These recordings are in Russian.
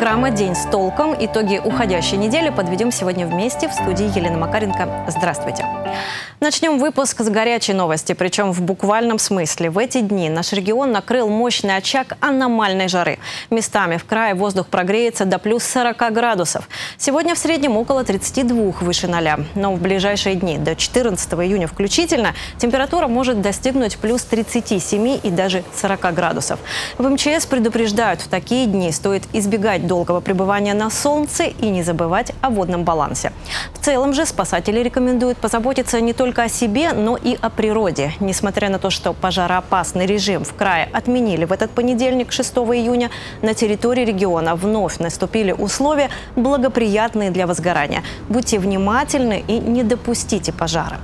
Программа «День с толком». Итоги уходящей недели подведем сегодня вместе в студии Елена Макаренко. Здравствуйте. Начнем выпуск с горячей новости, причем в буквальном смысле. В эти дни наш регион накрыл мощный очаг аномальной жары. Местами в крае воздух прогреется до плюс 40 градусов. Сегодня в среднем около 32 выше 0. Но в ближайшие дни, до 14 июня включительно, температура может достигнуть плюс 37 и даже 40 градусов. В МЧС предупреждают, в такие дни стоит избегать долгого пребывания на солнце и не забывать о водном балансе. В целом же спасатели рекомендуют позаботиться не только о себе, но и о природе. Несмотря на то, что пожароопасный режим в крае отменили в этот понедельник, 6 июня, на территории региона вновь наступили условия, благоприятные для возгорания. Будьте внимательны и не допустите пожара.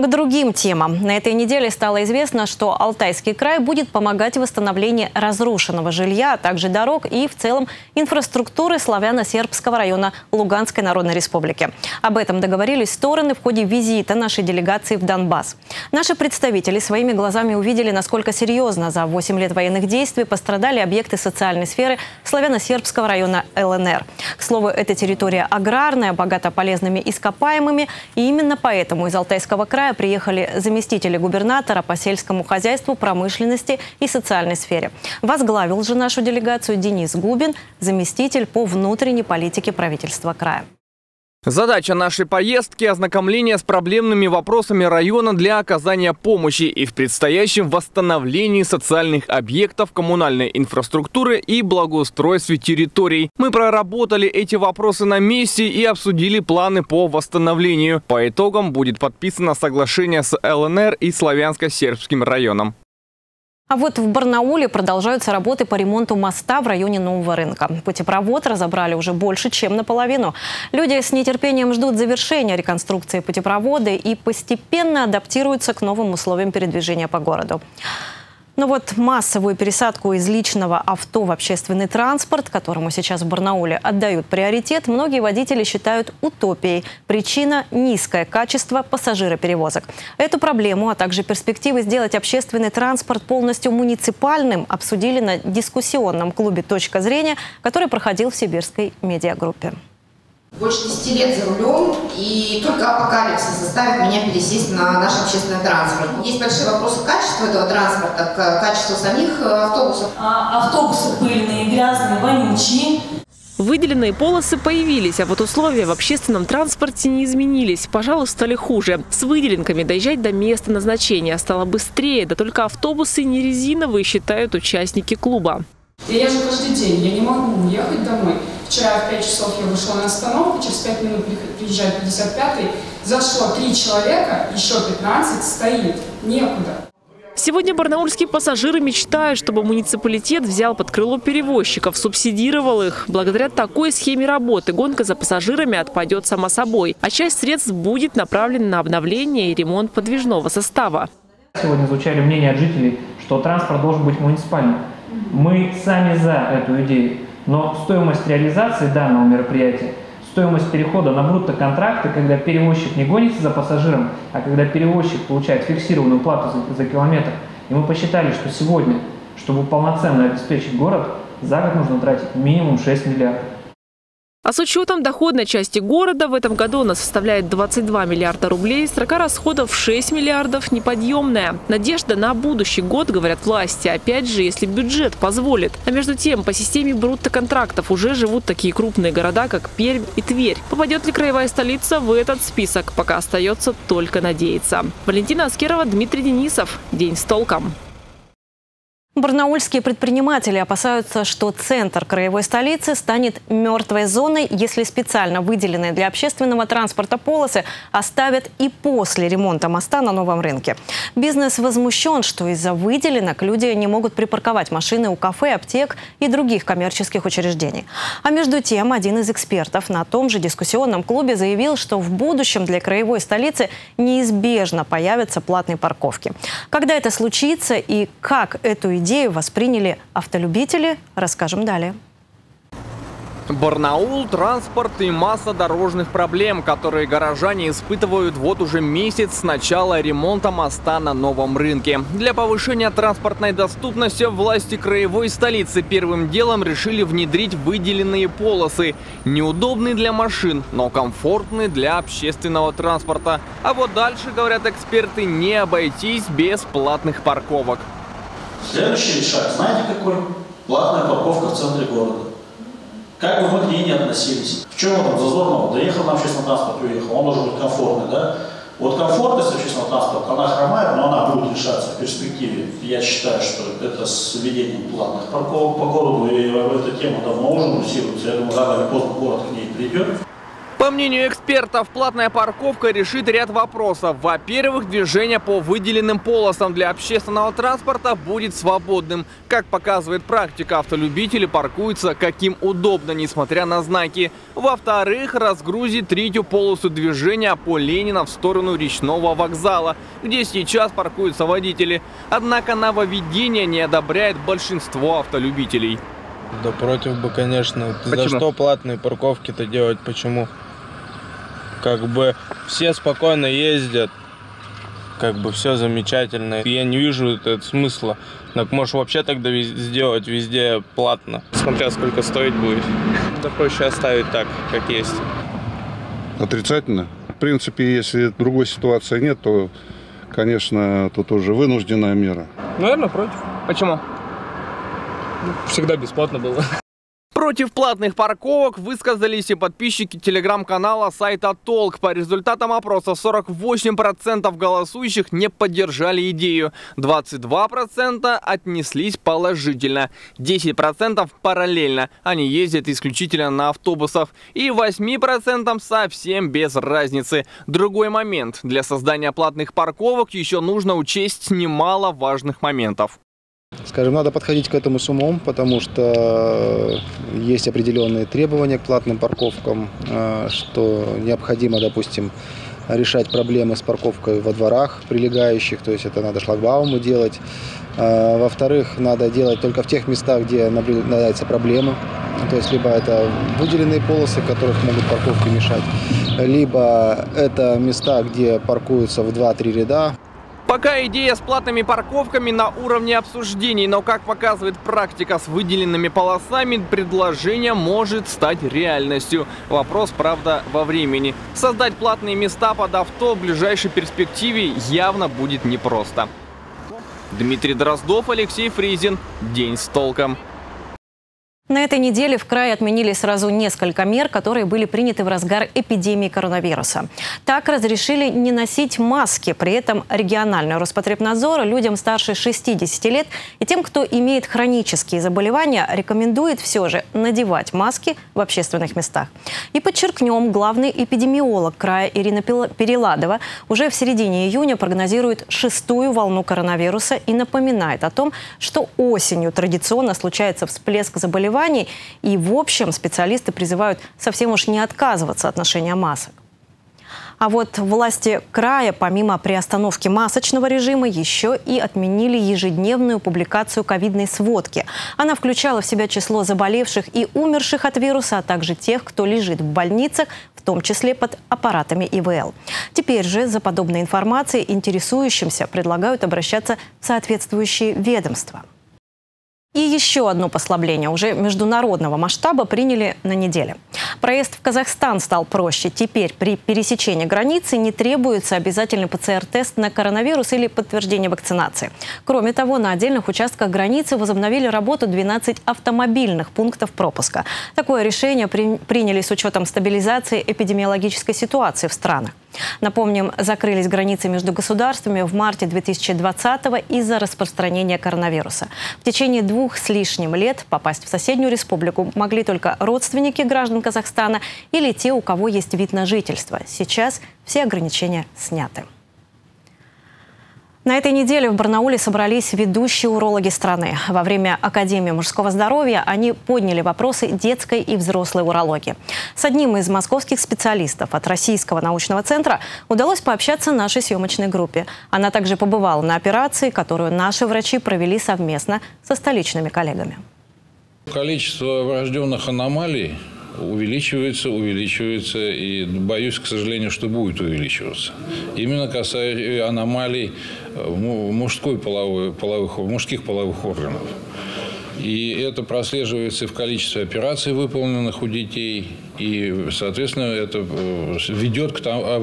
К другим темам. На этой неделе стало известно, что Алтайский край будет помогать в восстановлении разрушенного жилья, а также дорог и в целом инфраструктуры славяно-сербского района Луганской Народной Республики. Об этом договорились стороны в ходе визита нашей делегации в Донбасс. Наши представители своими глазами увидели, насколько серьезно за 8 лет военных действий пострадали объекты социальной сферы славяно-сербского района ЛНР. К слову, эта территория аграрная, богата полезными ископаемыми, и именно поэтому из Алтайского края края приехали заместители губернатора по сельскому хозяйству, промышленности и социальной сфере. Возглавил же нашу делегацию Денис Губин, заместитель по внутренней политике правительства края. Задача нашей поездки – ознакомление с проблемными вопросами района для оказания помощи и в предстоящем восстановлении социальных объектов, коммунальной инфраструктуры и благоустройстве территорий. Мы проработали эти вопросы на месте и обсудили планы по восстановлению. По итогам будет подписано соглашение с ЛНР и Славянско-Сербским районом. А вот в Барнауле продолжаются работы по ремонту моста в районе Нового рынка. Путепровод разобрали уже больше, чем наполовину. Люди с нетерпением ждут завершения реконструкции путепровода и постепенно адаптируются к новым условиям передвижения по городу. Но вот массовую пересадку из личного авто в общественный транспорт, которому сейчас в Барнауле отдают приоритет, многие водители считают утопией. Причина – низкое качество пассажироперевозок. Эту проблему, а также перспективы сделать общественный транспорт полностью муниципальным обсудили на дискуссионном клубе «Точка зрения», который проходил в сибирской медиагруппе. Больше 10 лет за рулем, и только апокалипсис заставит меня пересесть на наш общественный транспорт. Есть большие вопросы качества этого транспорта, качества самих э, автобусов. А, автобусы пыльные, грязные, вонючие. Выделенные полосы появились, а вот условия в общественном транспорте не изменились. Пожалуй, стали хуже. С выделенками доезжать до места назначения стало быстрее, да только автобусы не резиновые, считают участники клуба. Я езжу каждый день, я не могу уехать домой. Вчера в 5 часов я вышла на остановку, через 5 минут приезжает 55-й, зашло 3 человека, еще 15 стоит, некуда. Сегодня барнаульские пассажиры мечтают, чтобы муниципалитет взял под крыло перевозчиков, субсидировал их. Благодаря такой схеме работы гонка за пассажирами отпадет сама собой, а часть средств будет направлена на обновление и ремонт подвижного состава. Сегодня звучали мнения от жителей, что транспорт должен быть муниципальным. Мы сами за эту идею, но стоимость реализации данного мероприятия, стоимость перехода на брутто-контракты, когда перевозчик не гонится за пассажиром, а когда перевозчик получает фиксированную плату за, за километр, и мы посчитали, что сегодня, чтобы полноценно обеспечить город, за год нужно тратить минимум 6 миллиардов. А с учетом доходной части города в этом году она составляет 22 миллиарда рублей, строка расходов 6 миллиардов неподъемная. Надежда на будущий год, говорят власти, опять же, если бюджет позволит. А между тем, по системе брутто-контрактов уже живут такие крупные города, как Пермь и Тверь. Попадет ли краевая столица в этот список, пока остается только надеяться. Валентина Аскерова, Дмитрий Денисов. День с толком. Барнаульские предприниматели опасаются, что центр краевой столицы станет мертвой зоной, если специально выделенные для общественного транспорта полосы оставят и после ремонта моста на новом рынке. Бизнес возмущен, что из-за выделенок люди не могут припарковать машины у кафе, аптек и других коммерческих учреждений. А между тем, один из экспертов на том же дискуссионном клубе заявил, что в будущем для краевой столицы неизбежно появятся платные парковки. Когда это случится и как эту идею идею восприняли автолюбители, расскажем далее. Барнаул, транспорт и масса дорожных проблем, которые горожане испытывают вот уже месяц с начала ремонта моста на новом рынке. Для повышения транспортной доступности власти краевой столицы первым делом решили внедрить выделенные полосы. Неудобные для машин, но комфортные для общественного транспорта. А вот дальше, говорят эксперты, не обойтись без платных парковок. Следующий шаг, знаете какой? Платная парковка в центре города. Как бы мы к ней не относились. В чем там зазорного? Доехал на общественном транспорте, уехал, он должен быть комфортный, да? Вот комфортность общественного транспорта, она хромает, но она будет решаться в перспективе. Я считаю, что это с введением платных парковок по городу, и эта тема давно уже муссируется. Я думаю, рано или поздно город к ней придет. По мнению экспертов, платная парковка решит ряд вопросов. Во-первых, движение по выделенным полосам для общественного транспорта будет свободным. Как показывает практика, автолюбители паркуются каким удобно, несмотря на знаки. Во-вторых, разгрузит третью полосу движения по Ленина в сторону речного вокзала, где сейчас паркуются водители. Однако нововведение не одобряет большинство автолюбителей. Да против бы, конечно. Почему? За что платные парковки-то делать? Почему? Как бы все спокойно ездят, как бы все замечательно. Я не вижу этого смысла. Так можешь вообще тогда сделать везде платно. Смотря сколько стоить будет. Да проще оставить так, как есть. Отрицательно. В принципе, если другой ситуации нет, то, конечно, тут уже вынужденная мера. Наверное, против. Почему? Всегда бесплатно было. Против платных парковок высказались и подписчики телеграм-канала сайта Толк. По результатам опроса 48% голосующих не поддержали идею, 22% отнеслись положительно, 10% параллельно, они ездят исключительно на автобусах, и 8% совсем без разницы. Другой момент. Для создания платных парковок еще нужно учесть немало важных моментов. Скажем, надо подходить к этому с умом, потому что есть определенные требования к платным парковкам, э, что необходимо, допустим, решать проблемы с парковкой во дворах прилегающих, то есть это надо шлагбаумы делать. Э, Во-вторых, надо делать только в тех местах, где наблюдаются проблемы. То есть либо это выделенные полосы, которых могут парковки мешать, либо это места, где паркуются в 2-3 ряда, Пока идея с платными парковками на уровне обсуждений, но как показывает практика с выделенными полосами, предложение может стать реальностью. Вопрос, правда, во времени. Создать платные места под авто в ближайшей перспективе явно будет непросто. Дмитрий Дроздов, Алексей Фризин. День с толком. На этой неделе в крае отменили сразу несколько мер, которые были приняты в разгар эпидемии коронавируса. Так разрешили не носить маски. При этом региональный Роспотребнадзор людям старше 60 лет и тем, кто имеет хронические заболевания, рекомендует все же надевать маски в общественных местах. И подчеркнем, главный эпидемиолог края Ирина Переладова уже в середине июня прогнозирует шестую волну коронавируса и напоминает о том, что осенью традиционно случается всплеск заболеваний. И в общем специалисты призывают совсем уж не отказываться от ношения масок. А вот власти края, помимо приостановки масочного режима, еще и отменили ежедневную публикацию ковидной сводки. Она включала в себя число заболевших и умерших от вируса, а также тех, кто лежит в больницах, в том числе под аппаратами ИВЛ. Теперь же за подобной информацией интересующимся предлагают обращаться в соответствующие ведомства. И еще одно послабление уже международного масштаба приняли на неделе. Проезд в Казахстан стал проще. Теперь при пересечении границы не требуется обязательный ПЦР-тест на коронавирус или подтверждение вакцинации. Кроме того, на отдельных участках границы возобновили работу 12 автомобильных пунктов пропуска. Такое решение при- приняли с учетом стабилизации эпидемиологической ситуации в странах. Напомним, закрылись границы между государствами в марте 2020 из-за распространения коронавируса. В течение двух с лишним лет попасть в соседнюю республику могли только родственники граждан Казахстана или те, у кого есть вид на жительство. Сейчас все ограничения сняты. На этой неделе в Барнауле собрались ведущие урологи страны. Во время Академии мужского здоровья они подняли вопросы детской и взрослой урологии. С одним из московских специалистов от Российского научного центра удалось пообщаться нашей съемочной группе. Она также побывала на операции, которую наши врачи провели совместно со столичными коллегами. Количество врожденных аномалий увеличивается, увеличивается и боюсь, к сожалению, что будет увеличиваться. Именно касаясь аномалий мужской половой, половых, мужских половых органов. И это прослеживается в количестве операций, выполненных у детей. И, соответственно, это э, ведет к тому, а,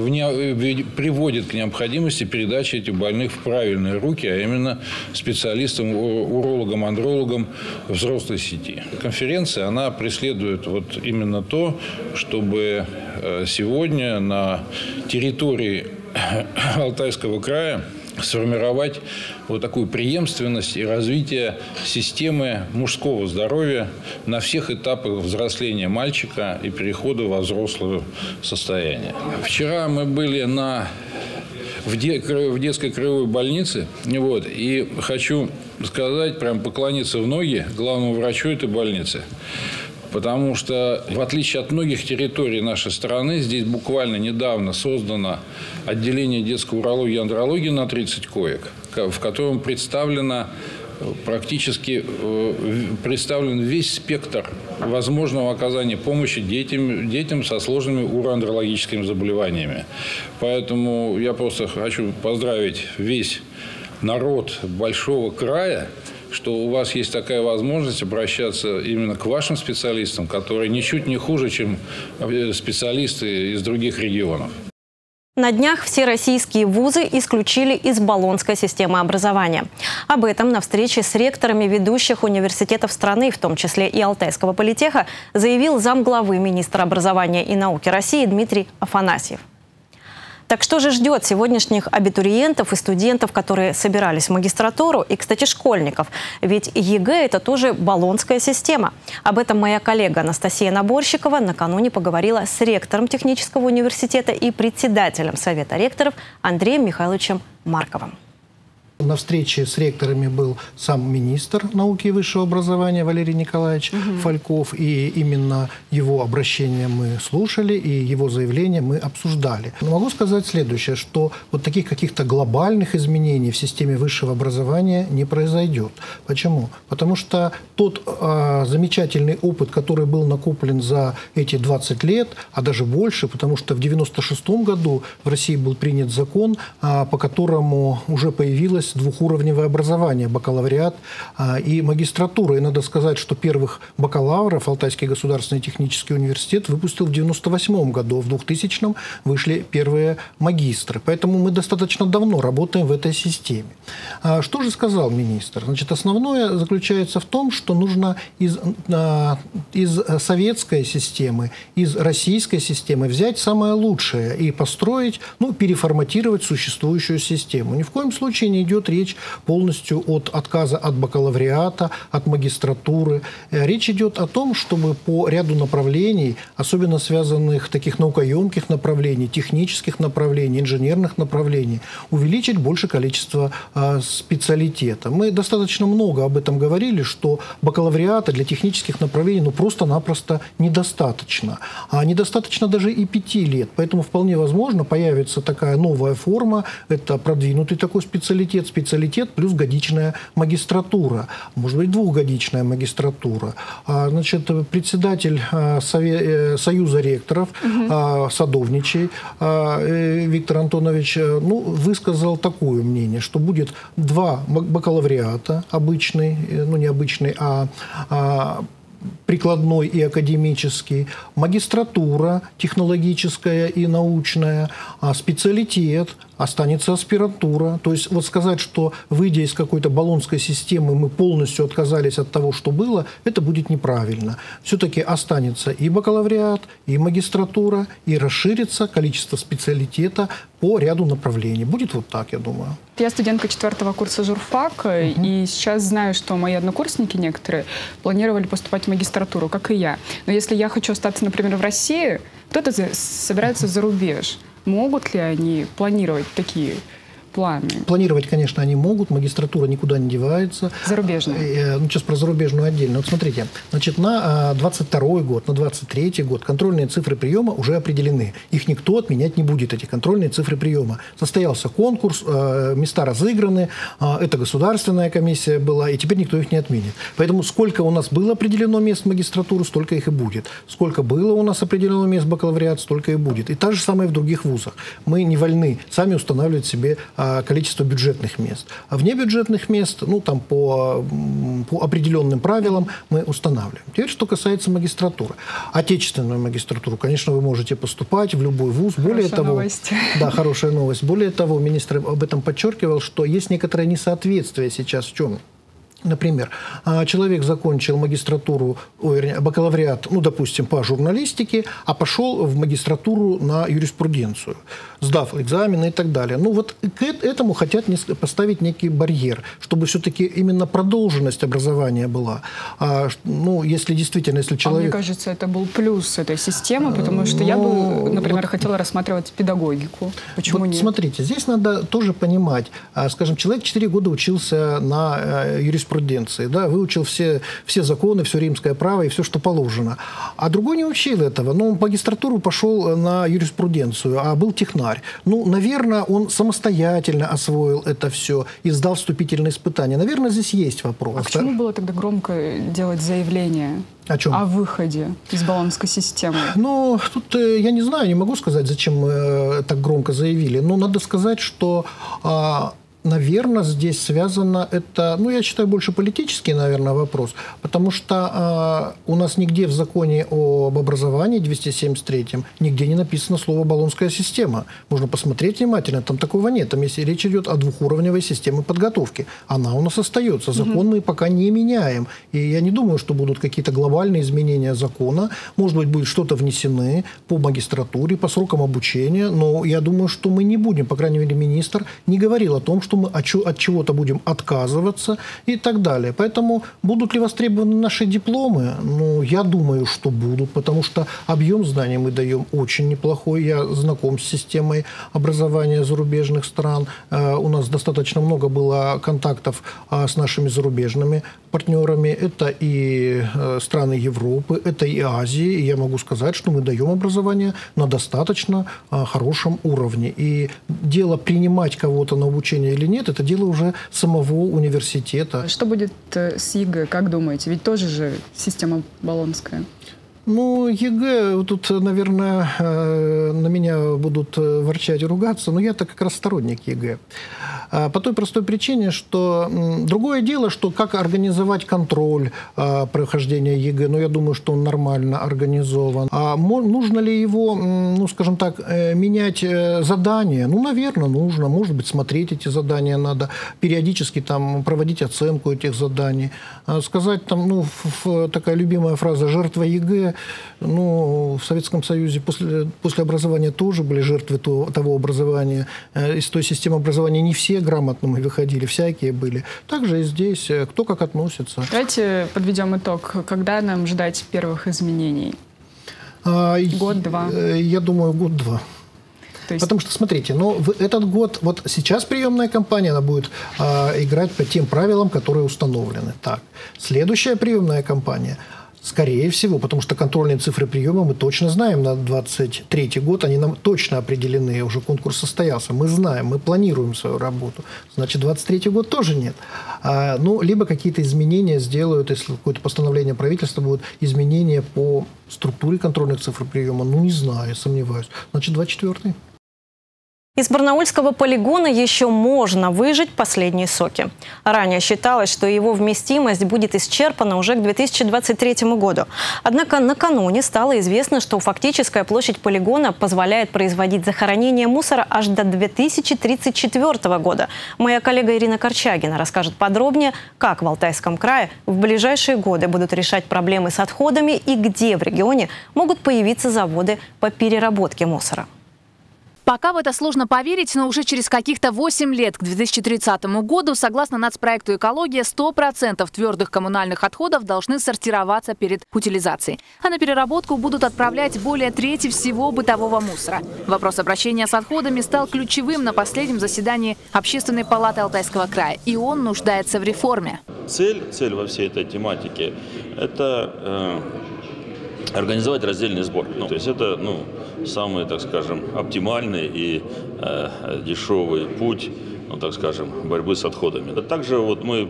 приводит к необходимости передачи этих больных в правильные руки, а именно специалистам, урологам, андрологам взрослой сети. Конференция, она преследует вот именно то, чтобы э, сегодня на территории Алтайского края сформировать вот такую преемственность и развитие системы мужского здоровья на всех этапах взросления мальчика и перехода во взрослое состояние. Вчера мы были на в, де, в детской краевой больнице. Вот, и хочу сказать, прям поклониться в ноги главному врачу этой больницы. Потому что, в отличие от многих территорий нашей страны, здесь буквально недавно создано отделение детской урологии и андрологии на 30 коек, в котором представлено практически э, представлен весь спектр возможного оказания помощи детям, детям со сложными уроандрологическими заболеваниями. Поэтому я просто хочу поздравить весь народ большого края что у вас есть такая возможность обращаться именно к вашим специалистам, которые ничуть не хуже, чем э, специалисты из других регионов. На днях все российские вузы исключили из баллонской системы образования. Об этом на встрече с ректорами ведущих университетов страны, в том числе и Алтайского политеха, заявил замглавы министра образования и науки России Дмитрий Афанасьев. Так что же ждет сегодняшних абитуриентов и студентов, которые собирались в магистратуру, и, кстати, школьников? Ведь ЕГЭ – это тоже Болонская система. Об этом моя коллега Анастасия Наборщикова накануне поговорила с ректором технического университета и председателем Совета ректоров Андреем Михайловичем Марковым. На встрече с ректорами был сам министр науки и высшего образования Валерий Николаевич угу. Фальков, и именно его обращение мы слушали, и его заявление мы обсуждали. Но могу сказать следующее, что вот таких каких-то глобальных изменений в системе высшего образования не произойдет. Почему? Потому что тот э, замечательный опыт, который был накоплен за эти 20 лет, а даже больше, потому что в 96 году в России был принят закон, э, по которому уже появилась есть двухуровневое образование, бакалавриат а, и магистратура. И надо сказать, что первых бакалавров Алтайский государственный технический университет выпустил в 1998 году, а в 2000 вышли первые магистры. Поэтому мы достаточно давно работаем в этой системе. А, что же сказал министр? Значит, основное заключается в том, что нужно из, из советской системы, из российской системы взять самое лучшее и построить, ну, переформатировать существующую систему. Ни в коем случае не идет идет речь полностью от отказа от бакалавриата, от магистратуры. Э, речь идет о том, чтобы по ряду направлений, особенно связанных таких наукоемких направлений, технических направлений, инженерных направлений, увеличить больше количество э, специалитета. Мы достаточно много об этом говорили, что бакалавриата для технических направлений ну, просто-напросто недостаточно. А недостаточно даже и пяти лет. Поэтому вполне возможно появится такая новая форма, это продвинутый такой специалитет, специалитет плюс годичная магистратура, может быть, двухгодичная магистратура. А, значит, председатель а, Сове... Союза ректоров угу. Садовничий э, Виктор Антонович э, ну, высказал такое мнение, что будет два бакалавриата, обычный, э, ну не обычный, а прикладной и академический, магистратура технологическая и научная, а специалитет, останется аспирантура. То есть вот сказать, что выйдя из какой-то баллонской системы мы полностью отказались от того, что было, это будет неправильно. Все-таки останется и бакалавриат, и магистратура, и расширится количество специалитета по ряду направлений. Будет вот так, я думаю. Я студентка четвертого курса журфак, угу. и сейчас знаю, что мои однокурсники некоторые планировали поступать в магистратуру, как и я. Но если я хочу остаться, например, в России, кто-то собирается за рубеж. Могут ли они планировать такие планы? Планировать, конечно, они могут, магистратура никуда не девается. Зарубежная? Ну, сейчас про зарубежную отдельно. Вот смотрите, значит, на 22 год, на 23 год контрольные цифры приема уже определены. Их никто отменять не будет, эти контрольные цифры приема. Состоялся конкурс, места разыграны, это государственная комиссия была, и теперь никто их не отменит. Поэтому сколько у нас было определено мест в магистратуру, столько их и будет. Сколько было у нас определено мест в бакалавриат, столько и будет. И та же самое в других вузах. Мы не вольны сами устанавливать себе а, количество бюджетных мест. А вне бюджетных мест, ну, там по, по определенным правилам мы устанавливаем. Теперь, что касается магистратуры. Отечественную магистратуру, конечно, вы можете поступать в любой вуз. Хорошая Более того, новость. да, хорошая новость. Более того, министр об этом подчеркивал, что есть некоторое несоответствие сейчас в чем? Например, а, человек закончил магистратуру, вернее, бакалавриат, ну, допустим, по журналистике, а пошел в магистратуру на юриспруденцию, сдав экзамены и так далее. Ну, вот к этому хотят поставить некий барьер, чтобы все-таки именно продолженность образования была. А, ну, если действительно, если человек... А мне кажется, это был плюс этой системы, потому что я бы, Ну, например, вот- хотела рассматривать педагогику. Почему Вот нет? Смотрите, здесь надо тоже понимать, а, скажем, человек 4 года учился на э, юриспруденции, да, выучил все, все законы, все римское право и все, что положено. А другой не учил этого, но он в магистратуру пошел на юриспруденцию, а был технарь. Ну, наверное, он самостоятельно освоил это все и сдал вступительные испытания. Наверное, здесь есть вопрос. А почему было тогда громко делать заявление О чем? о выходе из баллонской системы? Ну, тут э, я не знаю, не могу сказать, зачем э, так громко заявили. Но надо сказать, что, наверное, здесь связано это, ну, я считаю, больше политический, наверное, вопрос. Потому что а, у нас нигде в законе об образовании 273 нигде не написано слово «баллонская система». Можно посмотреть внимательно, там такого нет. Там если речь идет о двухуровневой системе подготовки. Она у нас остается. Закон мы пока не меняем. И я не думаю, что будут какие-то глобальные изменения закона. Может быть, будет что-то внесены по магистратуре, по срокам обучения. Но я думаю, что мы не будем, по крайней мере, министр не говорил о том, что мы от чё- от чего-то будем отказываться и так далее. Поэтому будут ли востребованы наши дипломы? Ну, я думаю, что будут, потому что объем знаний мы даем очень неплохой. Я знаком с системой образования зарубежных стран. Э, У нас достаточно много было контактов а, с нашими зарубежными партнерами. Это и э, страны Европы, это и Азии. И я могу сказать, что мы даем образование на достаточно а, хорошем уровне. И дело принимать кого-то на обучение или нет, это дело уже самого университета. Что будет э, с ЕГЭ, как думаете? Ведь тоже же система Болонская. Ну, ЕГЭ, тут, наверное, э, на меня будут э, ворчать и ругаться, но я-то как раз сторонник ЕГЭ. А, По той простой причине, что другое дело, что как организовать контроль а, прохождения ЕГЭ, ну, я думаю, что он нормально организован. А нужно ли его, ну, скажем так, э, менять задания? Ну, наверное, нужно. Может быть, смотреть эти задания надо, периодически там проводить оценку этих заданий. А Сказать там, ну, такая любимая фраза «жертва ЕГЭ», ну, в Советском Союзе после, после образования тоже были жертвы то- того образования. Э, Из той системы образования не все грамотными выходили, всякие были. Также и здесь, э, кто как относится. Давайте подведем итог. Когда нам ждать первых изменений? Год-два? А, Я думаю, год-два. Потому что, смотрите, ну, в этот год, вот сейчас приемная кампания, она будет а, играть по тем правилам, которые установлены. Так, следующая приемная кампания, скорее всего, потому что контрольные цифры приема мы точно знаем на 23 год, они нам точно определены, уже конкурс состоялся, мы знаем, мы планируем свою работу. Значит, 23 год тоже нет. А, ну, либо какие-то изменения сделают, если какое-то постановление правительства будет, изменения по структуре контрольных цифр приема, ну, не знаю, сомневаюсь. Значит, 24 Из барнаульского полигона еще можно выжать последние соки. Ранее считалось, что его вместимость будет исчерпана уже к 2023 году. Однако накануне стало известно, что фактическая площадь полигона позволяет производить захоронение мусора аж до 2034 года. Моя коллега Ирина Корчагина расскажет подробнее, как в Алтайском крае в ближайшие годы будут решать проблемы с отходами и где в регионе могут появиться заводы по переработке мусора. Пока в это сложно поверить, но уже через каких-то 8 лет, к 2030 году, согласно нацпроекту «Экология», 100% твердых коммунальных отходов должны сортироваться перед утилизацией. А на переработку будут отправлять более трети всего бытового мусора. Вопрос обращения с отходами стал ключевым на последнем заседании Общественной палаты Алтайского края. И он нуждается в реформе. Цель, цель во всей этой тематике – это э, организовать раздельный сбор. Ну, то есть это ну, самый, так скажем, оптимальный и э, дешевый путь, ну, так скажем, борьбы с отходами. Также вот мы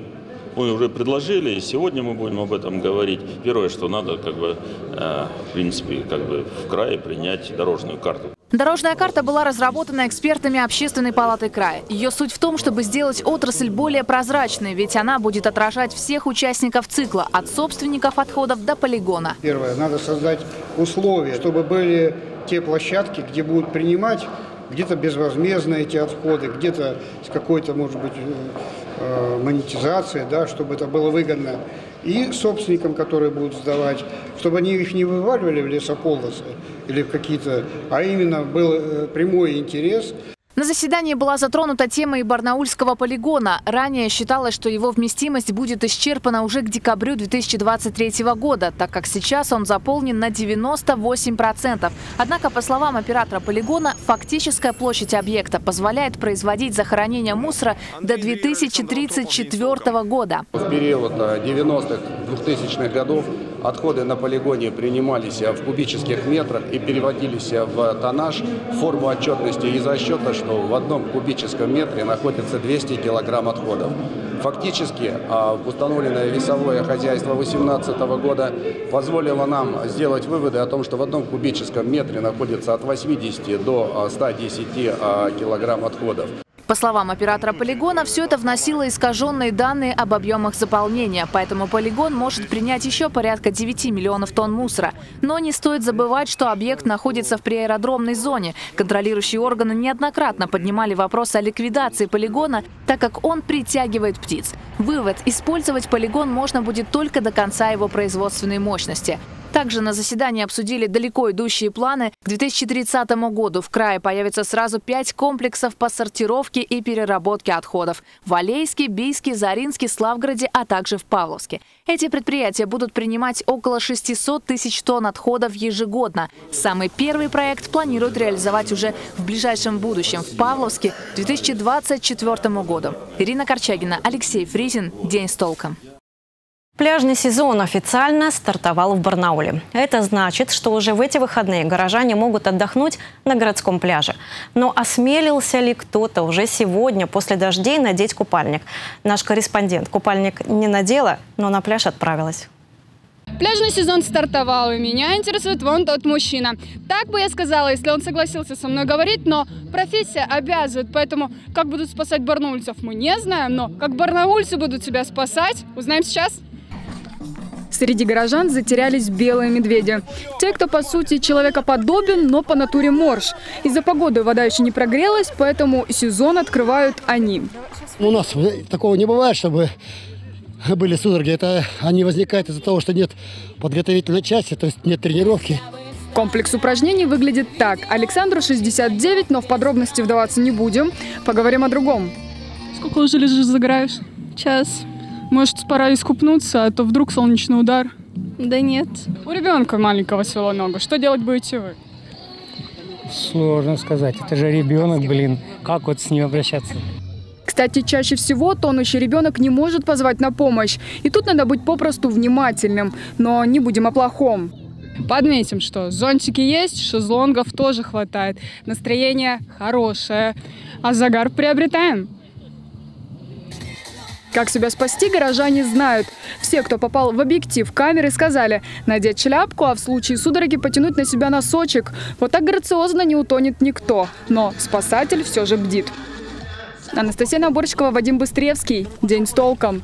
мы уже предложили, и сегодня мы будем об этом говорить. Первое, что надо, как бы, э, в принципе, как бы в крае принять дорожную карту. Дорожная карта была разработана экспертами Общественной палаты края. Ее суть в том, чтобы сделать отрасль более прозрачной, ведь она будет отражать всех участников цикла, от собственников отходов до полигона. Первое, надо создать условия, чтобы были те площадки, где будут принимать где-то безвозмездно эти отходы, где-то с какой-то, может быть, э, монетизацией, да, чтобы это было выгодно и собственникам, которые будут сдавать, чтобы они их не вываливали в лесополосы или в какие-то, а именно был э, прямой интерес на заседании была затронута тема и барнаульского полигона. Ранее считалось, что его вместимость будет исчерпана уже к декабрю 2023 года, так как сейчас он заполнен на 98%. Однако, по словам оператора полигона, фактическая площадь объекта позволяет производить захоронение мусора до 2034 года. В период 90-х, 2000-х годов отходы на полигоне принимались в кубических метрах и переводились в тоннаж, форму отчетности из расчета, что в одном кубическом метре находится 200 килограмм отходов. Фактически а, установленное весовое хозяйство 2018 года позволило нам сделать выводы о том, что в одном кубическом метре находится от 80 до 110 а, килограмм отходов. По словам оператора полигона, все это вносило искаженные данные об объемах заполнения, поэтому полигон может принять еще порядка 9 миллионов тонн мусора. Но не стоит забывать, что объект находится в приаэродромной зоне. Контролирующие органы неоднократно поднимали вопрос о ликвидации полигона, так как он притягивает птиц. Вывод – использовать полигон можно будет только до конца его производственной мощности. Также на заседании обсудили далеко идущие планы. К 2030 году в крае появится сразу пять комплексов по сортировке и переработке отходов. В Алейске, Бийске, Заринске, Славгороде, а также в Павловске. Эти предприятия будут принимать около 600 тысяч тонн отходов ежегодно. Самый первый проект планируют реализовать уже в ближайшем будущем в Павловске к 2024 году. Ирина Корчагина, Алексей Фризин. День с толком. Пляжный сезон официально стартовал в Барнауле. Это значит, что уже в эти выходные горожане могут отдохнуть на городском пляже. Но осмелился ли кто-то уже сегодня после дождей надеть купальник? Наш корреспондент купальник не надела, но на пляж отправилась. Пляжный сезон стартовал, и меня интересует вон тот мужчина. Так бы я сказала, если он согласился со мной говорить, но профессия обязывает, поэтому как будут спасать барнаульцев мы не знаем, но как барнаульцы будут себя спасать, узнаем сейчас. Среди горожан затерялись белые медведи. Те, кто по сути человекоподобен, но по натуре морж. Из-за погоды вода еще не прогрелась, поэтому сезон открывают они. У нас такого не бывает, чтобы были судороги. Это они возникают из-за того, что нет подготовительной части, то есть нет тренировки. Комплекс упражнений выглядит так. Александру 69, но в подробности вдаваться не будем. Поговорим о другом. Сколько уже лежишь, загораешь? Час. Может, пора искупнуться, а то вдруг солнечный удар? Да нет. У ребенка маленького свело ногу. Что делать будете вы? Сложно сказать. Это же ребенок, блин. Как вот с ним обращаться? Кстати, чаще всего тонущий ребенок не может позвать на помощь. И тут надо быть попросту внимательным. Но не будем о плохом. Подметим, что зонтики есть, шезлонгов тоже хватает. Настроение хорошее. А загар приобретаем. Как себя спасти, горожане знают. Все, кто попал в объектив камеры, сказали надеть шляпку, а в случае судороги потянуть на себя носочек. Вот так грациозно не утонет никто. Но спасатель все же бдит. Анастасия Наборчикова, Вадим Быстревский. День с толком.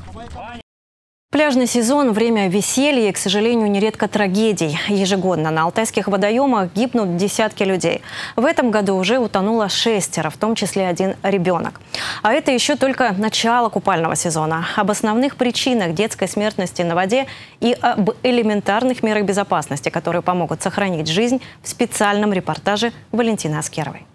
Пляжный сезон – время веселья и, к сожалению, нередко трагедий. Ежегодно на алтайских водоемах гибнут десятки людей. В этом году уже утонуло шестеро, в том числе один ребенок. А это еще только начало купального сезона. Об основных причинах детской смертности на воде и об элементарных мерах безопасности, которые помогут сохранить жизнь в специальном репортаже Валентины Аскеровой.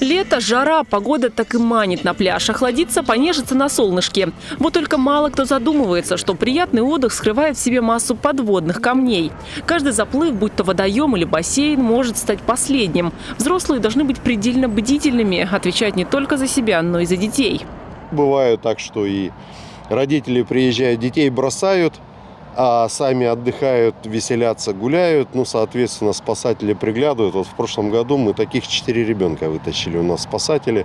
Лето, жара, погода так и манит на пляж. Охладиться, понежиться на солнышке. Вот только мало кто задумывается, что приятный отдых скрывает в себе массу подводных камней. Каждый заплыв, будь то водоем или бассейн, может стать последним. Взрослые должны быть предельно бдительными, отвечать не только за себя, но и за детей. Бывает так, что и родители приезжают, детей бросают, а сами отдыхают, веселятся, гуляют. Ну, соответственно, спасатели приглядывают. Вот в прошлом году мы таких четыре ребенка вытащили у нас спасатели.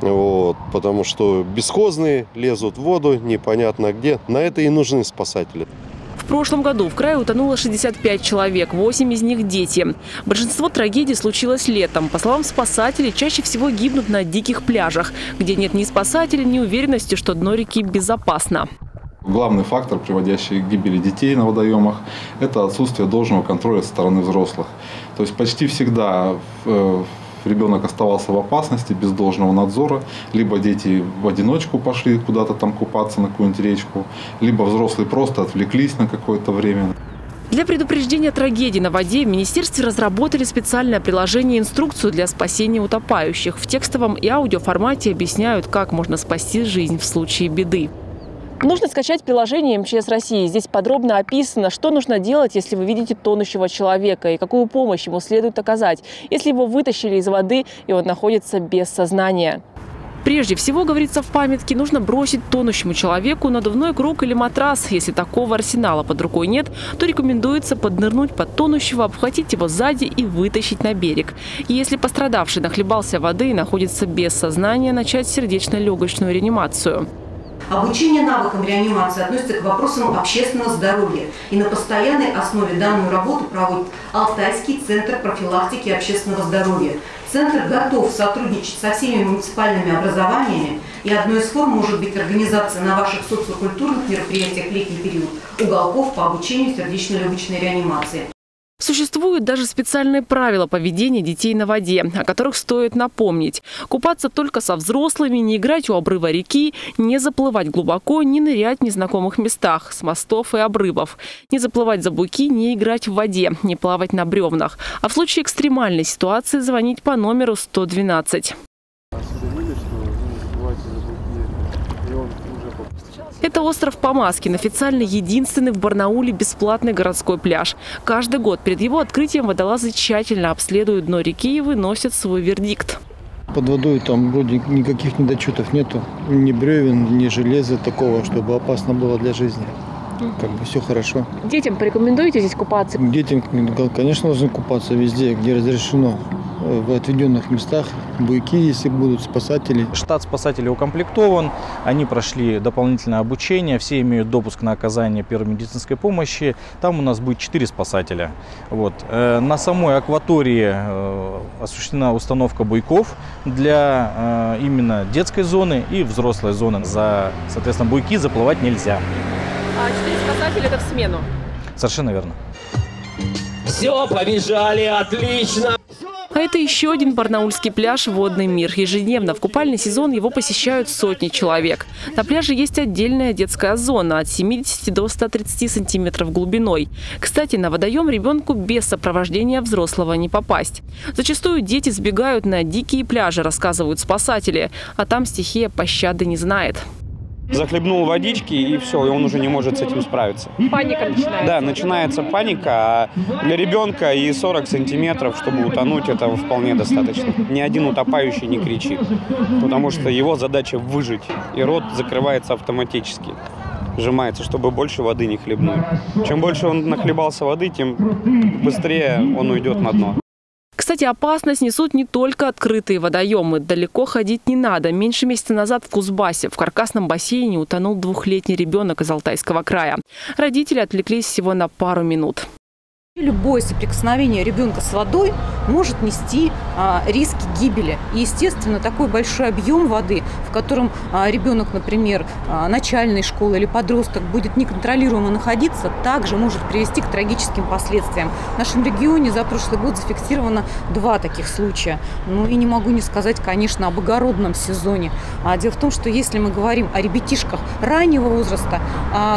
Вот, потому что бесхозные лезут в воду, непонятно где. На это и нужны спасатели. В прошлом году в крае утонуло 65 человек, 8 из них дети. Большинство трагедий случилось летом. По словам спасателей, чаще всего гибнут на диких пляжах, где нет ни спасателей, ни уверенности, что дно реки безопасно. Главный фактор, приводящий к гибели детей на водоемах, это отсутствие должного контроля со стороны взрослых. То есть почти всегда э, ребенок оставался в опасности без должного надзора, либо дети в одиночку пошли куда-то там купаться на какую-нибудь речку, либо взрослые просто отвлеклись на какое-то время. Для предупреждения трагедий на воде в министерстве разработали специальное приложение инструкцию для спасения утопающих. В текстовом и аудиоформате объясняют, как можно спасти жизнь в случае беды. Нужно скачать приложение МЧС России. Здесь подробно описано, что нужно делать, если вы видите тонущего человека и какую помощь ему следует оказать, если его вытащили из воды и он находится без сознания. Прежде всего, говорится в памятке, нужно бросить тонущему человеку надувной круг или матрас. Если такого арсенала под рукой нет, то рекомендуется поднырнуть под тонущего, обхватить его сзади и вытащить на берег. Если пострадавший нахлебался воды и находится без сознания, начать сердечно-легочную реанимацию. Обучение навыкам реанимации относится к вопросам общественного здоровья. И на постоянной основе данную работу проводит Алтайский центр профилактики общественного здоровья. Центр готов сотрудничать со всеми муниципальными образованиями, и одной из форм может быть организация на ваших социокультурных мероприятиях в летний период уголков по обучению сердечно-легочной реанимации. Существуют даже специальные правила поведения детей на воде, о которых стоит напомнить. Купаться только со взрослыми, не играть у обрыва реки, не заплывать глубоко, не нырять в незнакомых местах, с мостов и обрывов. Не заплывать за буки, не играть в воде, не плавать на бревнах. А в случае экстремальной ситуации звонить по номеру 112. Это остров Помаскин, официально единственный в Барнауле бесплатный городской пляж. Каждый год перед его открытием водолазы тщательно обследуют дно реки и выносят свой вердикт. Под водой там вроде никаких недочетов нету. Ни бревен, ни железа такого, чтобы опасно было для жизни. Как бы все хорошо. Детям порекомендуете здесь купаться? Детям, конечно, должны купаться везде, где разрешено в отведенных местах, буйки, если будут спасатели. Штат спасателей укомплектован, они прошли дополнительное обучение, все имеют допуск на оказание первой медицинской помощи. Там у нас будет 4 спасателя. Вот. Э, на самой акватории э, осуществлена установка буйков для э, именно детской зоны и взрослой зоны. За, соответственно, буйки заплывать нельзя. А 4 спасателя это в смену? Совершенно верно. Все, побежали, отлично! А это еще один барнаульский пляж «Водный мир». Ежедневно в купальный сезон его посещают сотни человек. На пляже есть отдельная детская зона от 70 до 130 сантиметров глубиной. Кстати, на водоем ребенку без сопровождения взрослого не попасть. Зачастую дети сбегают на дикие пляжи, рассказывают спасатели. А там стихия пощады не знает захлебнул водички, и все, и он уже не может с этим справиться. Паника начинается. Да, начинается паника, а для ребенка и 40 сантиметров, чтобы утонуть, этого вполне достаточно. Ни один утопающий не кричит, потому что его задача выжить, и рот закрывается автоматически сжимается, чтобы больше воды не хлебнуть. Чем больше он нахлебался воды, тем быстрее он уйдет на дно. Кстати, опасность несут не только открытые водоемы. Далеко ходить не надо. Меньше месяца назад в Кузбассе в каркасном бассейне утонул двухлетний ребенок из Алтайского края. Родители отвлеклись всего на пару минут. Любое соприкосновение ребенка с водой может нести а, риски гибели. И, естественно, такой большой объем воды, в котором а, ребенок, например, а, начальной школы или подросток будет неконтролируемо находиться, также может привести к трагическим последствиям. В нашем регионе за прошлый год зафиксировано два таких случая. Ну и не могу не сказать, конечно, об огородном сезоне. А дело в том, что если мы говорим о ребятишках раннего возраста,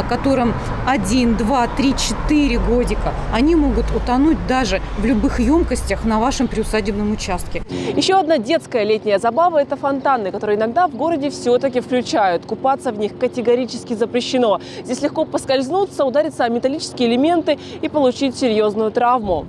которым 1, 2, 3, 4 годика, они могут утонуть даже в любых емкостях на вашем приусадебном участке. Еще одна детская летняя забава – это фонтаны, которые иногда в городе все-таки включают. Купаться в них категорически запрещено. Здесь легко поскользнуться, удариться о металлические элементы и получить серьезную травму.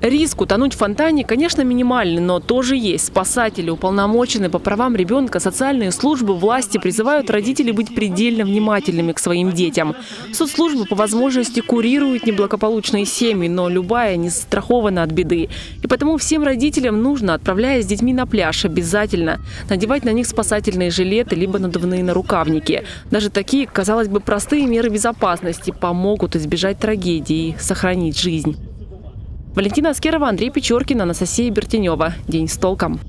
Риск утонуть в фонтане, конечно, минимальный, но тоже есть. Спасатели, уполномоченные по правам ребенка, социальные службы, власти призывают родителей быть предельно внимательными к своим детям. Соцслужбы по возможности курируют неблагополучные семьи, но любая не застрахована от беды. И потому всем родителям нужно, отправляясь с детьми на пляж, обязательно надевать на них спасательные жилеты либо надувные нарукавники. Даже такие, казалось бы, простые меры безопасности помогут избежать трагедии и сохранить жизнь. Валентина Аскерова, Андрей Печоркин, Анастасия Бертенева. День с толком.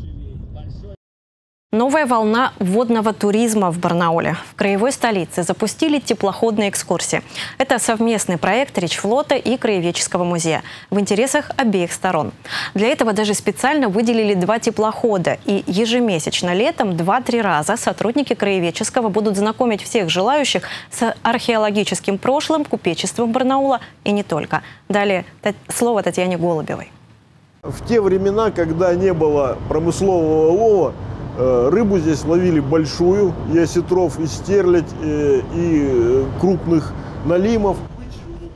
Новая волна водного туризма в Барнауле. В краевой столице запустили теплоходные экскурсии. Это совместный проект Речфлота и Краеведческого музея в интересах обеих сторон. Для этого даже специально выделили два теплохода. И ежемесячно летом два-три раза сотрудники Краеведческого будут знакомить всех желающих с археологическим прошлым, купечеством Барнаула и не только. Далее слово Татьяне Голубевой. В те времена, когда не было промыслового лова, рыбу здесь ловили большую, и осетров, и стерлядь, э, и э, крупных налимов.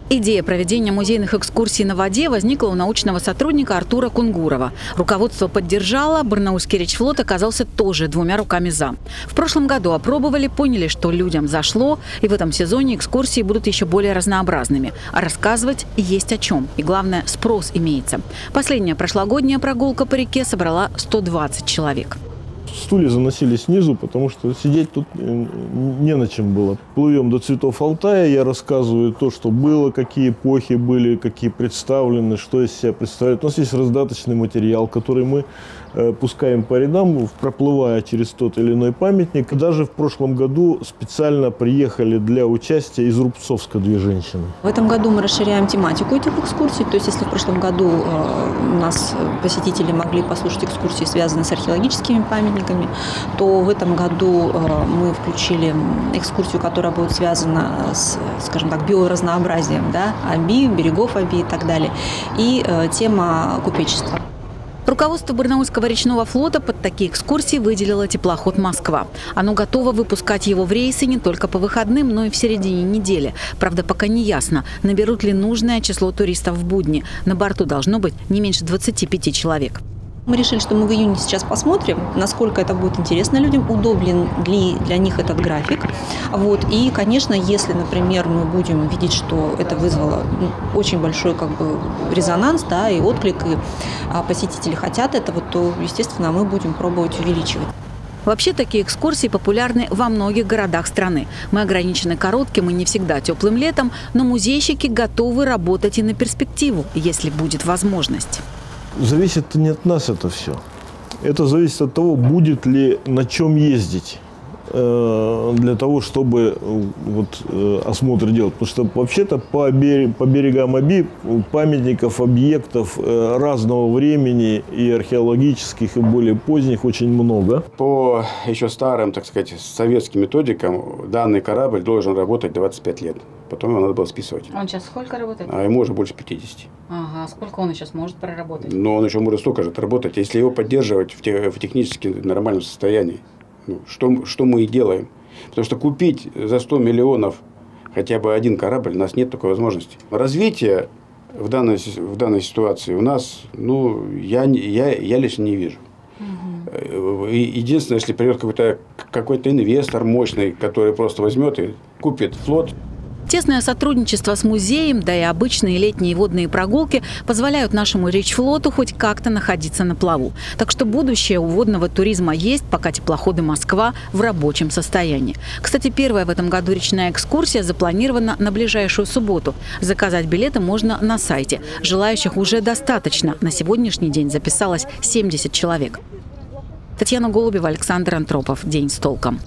Идея проведения музейных экскурсий на воде возникла у научного сотрудника Артура Кунгурова. Руководство поддержало, Барнаульский речфлот оказался тоже двумя руками за. В прошлом году опробовали, поняли, что людям зашло, и в этом сезоне экскурсии будут еще более разнообразными. А рассказывать есть о чем. И главное, спрос имеется. Последняя прошлогодняя прогулка по реке собрала 120 человек стулья заносили снизу, потому что сидеть тут э, не на чем было. Плывем до цветов Алтая, я рассказываю то, что было, какие эпохи были, какие представлены, что из себя представляют. У нас есть раздаточный материал, который мы пускаем по рядам, проплывая через тот или иной памятник. Даже в прошлом году специально приехали для участия из Рубцовска две женщины. В этом году мы расширяем тематику этих экскурсий. То есть, если в прошлом году э, у нас посетители могли послушать экскурсии, связанные с археологическими памятниками, то в этом году э, мы включили экскурсию, которая будет связана с, скажем так, биоразнообразием, да, Аби, берегов Аби и так далее. И тема купечества. Руководство Барнаульского речного флота под такие экскурсии выделило теплоход «Москва». Оно готово выпускать его в рейсы не только по выходным, но и в середине недели. Правда, пока не ясно, наберут ли нужное число туристов в будни. На борту должно быть не меньше 25 человек. Мы решили, что мы в июне сейчас посмотрим, насколько это будет интересно людям, удобен ли для них этот график. Вот. И, конечно, если, например, мы будем видеть, что это вызвало ну, очень большой как бы, резонанс да, и отклик, и а, посетители хотят этого, то, естественно, мы будем пробовать увеличивать. Вообще такие экскурсии популярны во многих городах страны. Мы ограничены коротким и не всегда теплым летом, но музейщики готовы работать и на перспективу, если будет возможность зависит не от нас это все. Это зависит от того, будет ли на чем ездить э, для того, чтобы э, вот, э, осмотр делать. Потому что вообще-то по, берег, по берегам Аби памятников, объектов разного времени и археологических, и более поздних очень много. По еще старым, так сказать, советским методикам данный корабль должен работать 25 лет. Потом его надо было списывать. Он сейчас сколько работает? А ему уже больше 50. Ага, сколько он сейчас может проработать? Но он еще может столько же отработать, если его поддерживать в, те, в технически нормальном состоянии. Ну, что, что мы и делаем. Потому что купить за 100 миллионов хотя бы один корабль, у нас нет такой возможности. Развитие в данной, в данной ситуации у нас, ну, я, я, я лично не вижу. Угу. Единственное, если придет какой-то какой инвестор мощный, который просто возьмет и купит флот, Тесное сотрудничество с музеем, да и обычные летние водные прогулки позволяют нашему речфлоту хоть как-то находиться на плаву. Так что будущее у водного туризма есть, пока теплоходы «Москва» в рабочем состоянии. Кстати, первая в этом году речная экскурсия запланирована на ближайшую субботу. Заказать билеты можно на сайте. Желающих уже достаточно. На сегодняшний день записалось 70 человек. Татьяна Голубева, Александр Антропов. День с толком.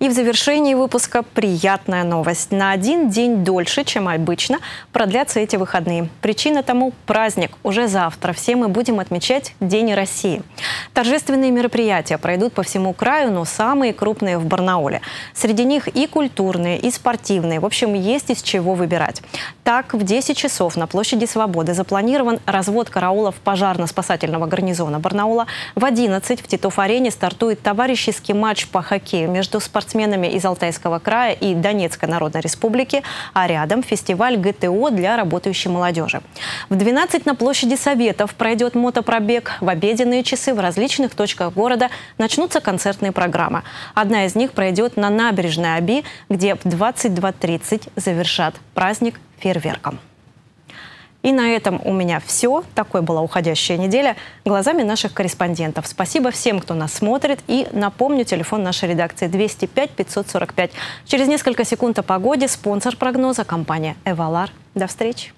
И в завершении выпуска приятная новость. На один день дольше, чем обычно, продлятся эти выходные. Причина тому – праздник. Уже завтра все мы будем отмечать День России. Торжественные мероприятия пройдут по всему краю, но самые крупные в Барнауле. Среди них и культурные, и спортивные. В общем, есть из чего выбирать. Так, в 10 часов на площади Свободы запланирован развод караулов пожарно-спасательного гарнизона Барнаула. В 11 в Титов-арене стартует товарищеский матч по хоккею между спортсменами спортсменами из Алтайского края и Донецкой Народной Республики, а рядом фестиваль ГТО для работающей молодежи. В 12 на площади Советов пройдет мотопробег. В обеденные часы в различных точках города начнутся концертные программы. Одна из них пройдет на набережной Аби, где в 22.30 завершат праздник фейерверком. И на этом у меня все. Такой была уходящая неделя глазами наших корреспондентов. Спасибо всем, кто нас смотрит. И напомню, телефон нашей редакции 205 545. Через несколько секунд о погоде. Спонсор прогноза – компания «Эвалар». До встречи.